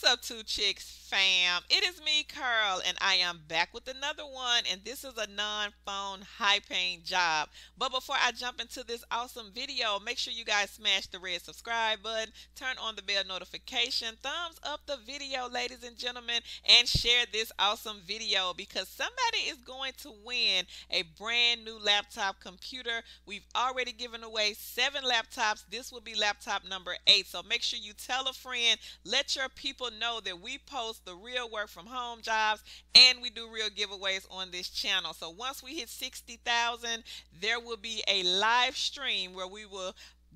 What's up, Two Chicks fam? It is me, Carl, and I am back with another one. And this is a non phone, high paying job. But before I jump into this awesome video, make sure you guys smash the red subscribe button, turn on the bell notification, thumbs up the video, ladies and gentlemen, and share this awesome video because somebody is going to win a brand new laptop computer. We've already given away seven laptops. This will be laptop number eight. So make sure you tell a friend, let your people know that we post the real work from home jobs and we do real giveaways on this channel. So once we hit 60,000, there will be a live stream where we will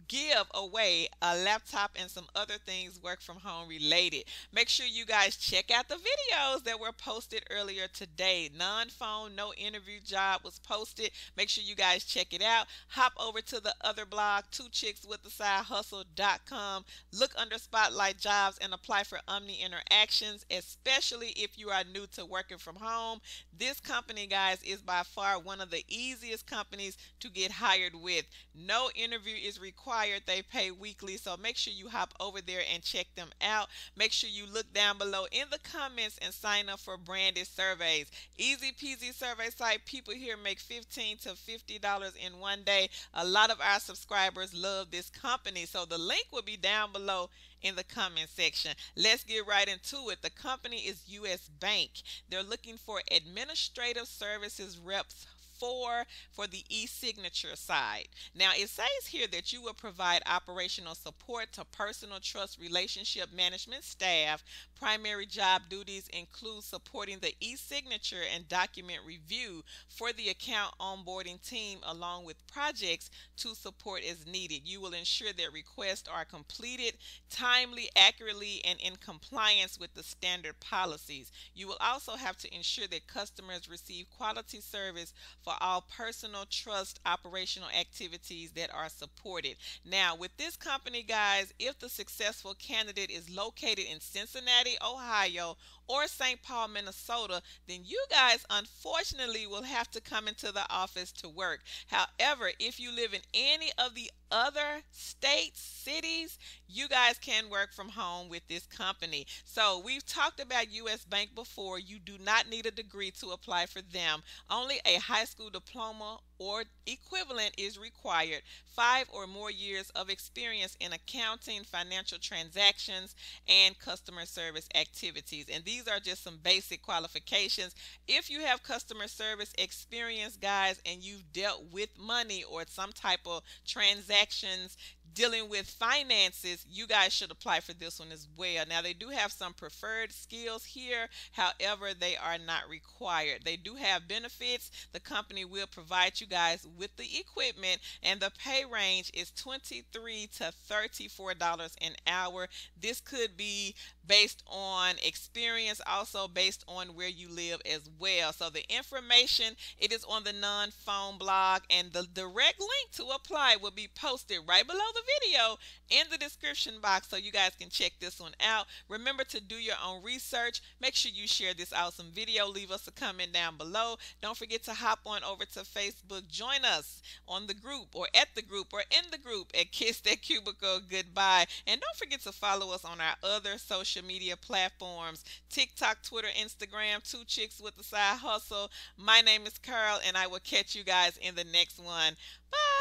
give away a laptop and some other things work from home related. Make sure you guys check out the videos that were posted earlier today. Non phone, no interview job was posted. Make sure you guys check it out. Hop over to the other blog, two chicks with the side hustle.com. Look under spotlight jobs and apply for Omni Interactions, especially if you are new to working from home. This company, guys, is by far one of the easiest companies to get hired with. No interview is required. They pay weekly, so make sure you hop over there and check them out. Make sure you look down below in the comments and sign up for branded surveys. Easy peasy survey site. People here make 15 to $50 in one day. A lot of our subscribers love this company, so the link will be down below in the comment section. Let's get right into it. The company is US Bank. They're looking for administrative services reps four for the e-signature side. Now it says here that you will provide operational support to personal trust relationship management staff. Primary job duties include supporting the e-signature and document review for the account onboarding team along with projects to support as needed. You will ensure that requests are completed timely, accurately, and in compliance with the standard policies. You will also have to ensure that customers receive quality service for for all personal trust operational activities that are supported. Now, with this company, guys, if the successful candidate is located in Cincinnati, Ohio, or St. Paul, Minnesota, then you guys unfortunately will have to come into the office to work. However, if you live in any of the other states, cities, you guys can work from home with this company. So we've talked about US Bank before. You do not need a degree to apply for them. Only a high school diploma or equivalent is required. Five or more years of experience in accounting, financial transactions, and customer service activities. And these are just some basic qualifications. If you have customer service experience, guys, and you've dealt with money or some type of transactions, dealing with finances, you guys should apply for this one as well. Now, they do have some preferred skills here, however, they are not required. They do have benefits. The company will provide you guys with the equipment, and the pay range is 23 to $34 an hour. This could be based on experience, also based on where you live as well. So, the information it is on the non phone blog, and the direct link to apply will be posted right below the video in the description box so you guys can check this one out. Remember to do your own research. Make sure you share this awesome video. Leave us a comment down below. Don't forget to hop on over to Facebook. Join us on the group or at the group or in the group at Kiss That Cubicle Goodbye. And don't forget to follow us on our other social media platforms TikTok, Twitter, Instagram, Two Chicks with the Side Hustle. My name is Carl, and I will catch you guys in the next one. Bye.